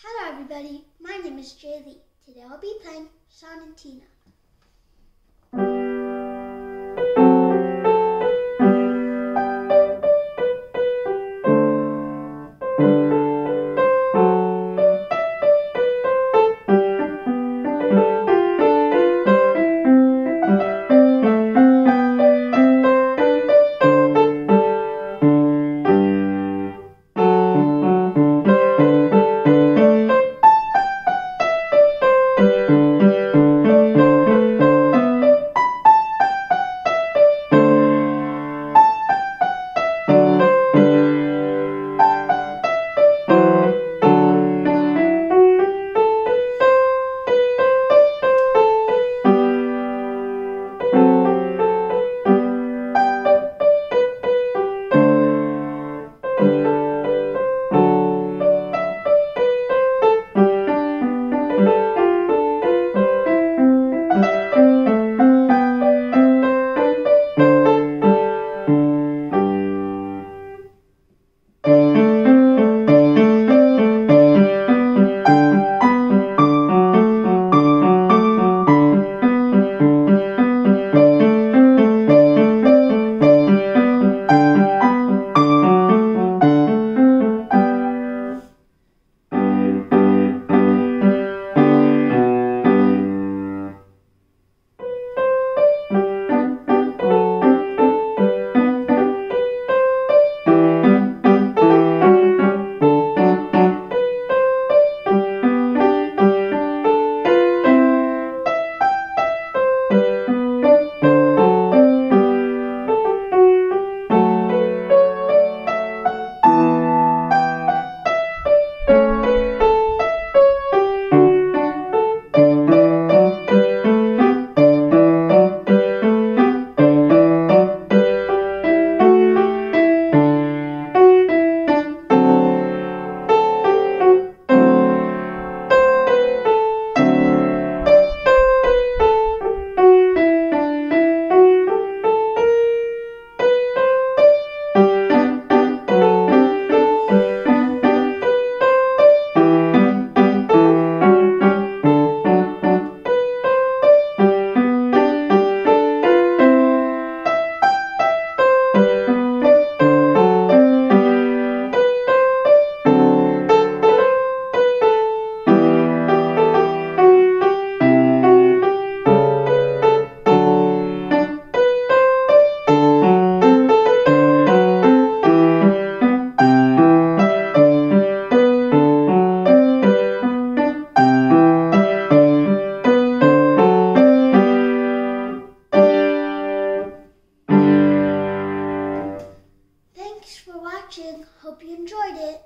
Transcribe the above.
Hello everybody, my name is Jay Lee. Today I'll be playing Sean and Tina. Watching. Hope you enjoyed it.